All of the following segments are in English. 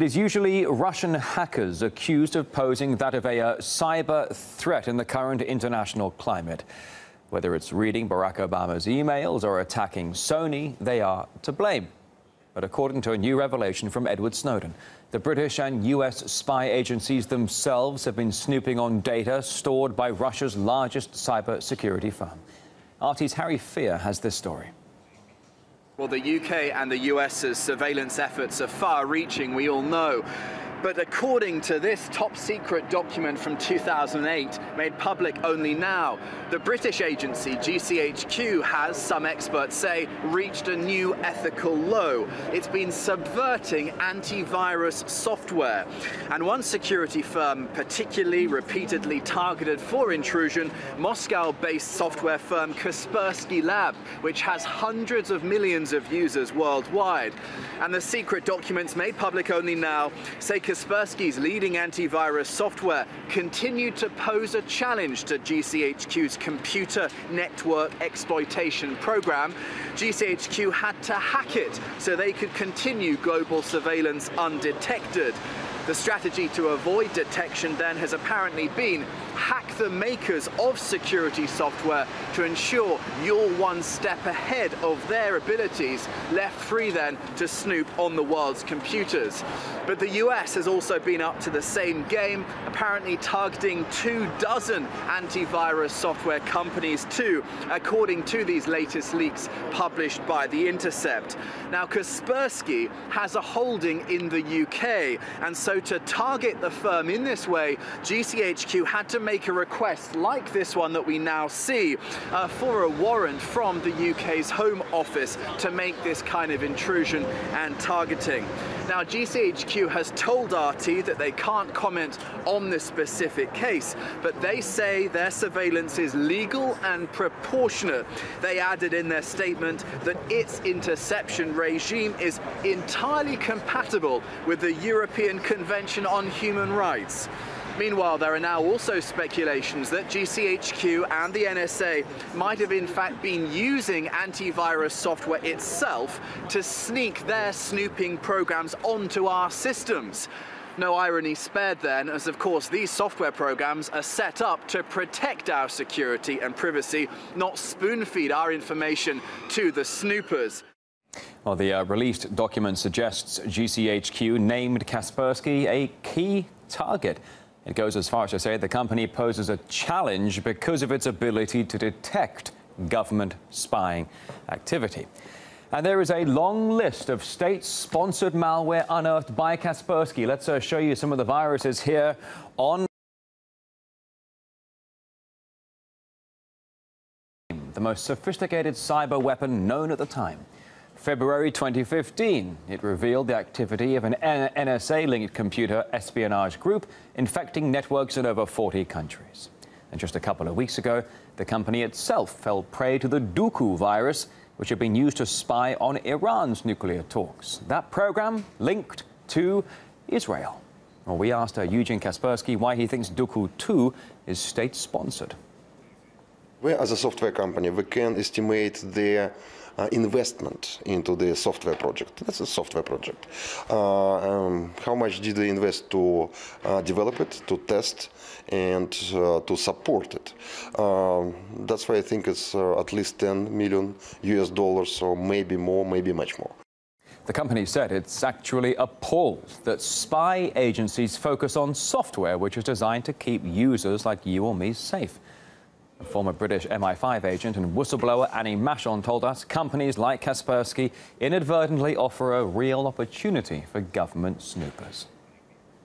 It is usually Russian hackers accused of posing that of a uh, cyber threat in the current international climate. Whether it's reading Barack Obama's emails or attacking Sony, they are to blame. But according to a new revelation from Edward Snowden, the British and US spy agencies themselves have been snooping on data stored by Russia's largest cyber security firm. RT's Harry Fear has this story. Well, the UK and the US's surveillance efforts are far reaching, we all know. But according to this top secret document from 2008, made public only now, the British agency GCHQ has, some experts say, reached a new ethical low. It's been subverting antivirus software. And one security firm particularly repeatedly targeted for intrusion, Moscow-based software firm Kaspersky Lab, which has hundreds of millions of users worldwide. And the secret documents made public only now say Kaspersky's leading antivirus software continued to pose a challenge to GCHQ's computer network exploitation program. GCHQ had to hack it so they could continue global surveillance undetected. The strategy to avoid detection then has apparently been the makers of security software to ensure you're one step ahead of their abilities, left free then to snoop on the world's computers. But the US has also been up to the same game, apparently targeting two dozen antivirus software companies too, according to these latest leaks published by The Intercept. Now, Kaspersky has a holding in the UK, and so to target the firm in this way, GCHQ had to make a request like this one that we now see uh, for a warrant from the UK's Home Office to make this kind of intrusion and targeting. Now, GCHQ has told RT that they can't comment on this specific case, but they say their surveillance is legal and proportionate. They added in their statement that its interception regime is entirely compatible with the European Convention on Human Rights. Meanwhile, there are now also speculations that GCHQ and the NSA might have in fact been using antivirus software itself to sneak their snooping programs onto our systems. No irony spared then, as of course these software programs are set up to protect our security and privacy, not spoon feed our information to the snoopers. Well, the uh, released document suggests GCHQ named Kaspersky a key target. It goes as far as to say the company poses a challenge because of its ability to detect government spying activity. And there is a long list of state-sponsored malware unearthed by Kaspersky. Let's uh, show you some of the viruses here on the most sophisticated cyber weapon known at the time. February 2015, it revealed the activity of an NSA-linked computer espionage group infecting networks in over 40 countries. And just a couple of weeks ago, the company itself fell prey to the Duqu virus, which had been used to spy on Iran's nuclear talks. That program linked to Israel. Well, we asked Eugene Kaspersky why he thinks Duqu 2 is state-sponsored. We, as a software company, we can estimate the uh, investment into the software project. That's a software project. Uh, um, how much did they invest to uh, develop it, to test, and uh, to support it? Um, that's why I think it's uh, at least 10 million US dollars, or maybe more, maybe much more. The company said it's actually appalled that spy agencies focus on software which is designed to keep users like you or me safe. Former British MI5 agent and whistleblower Annie Machon told us companies like Kaspersky inadvertently offer a real opportunity for government snoopers.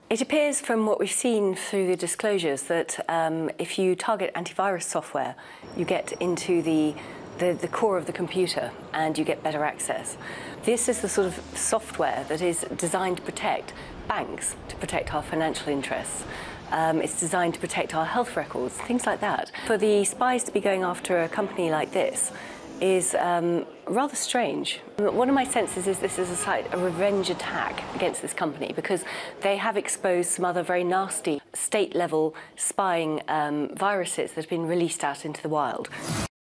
It appears from what we've seen through the disclosures that um, if you target antivirus software, you get into the, the, the, core of the computer and you get better access. This is the sort of software that is designed to protect banks, to protect our financial interests. Um, it's designed to protect our health records, things like that. For the spies to be going after a company like this is um, rather strange. One of my senses is this is a, slight, a revenge attack against this company because they have exposed some other very nasty state-level spying um, viruses that have been released out into the wild.